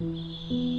Música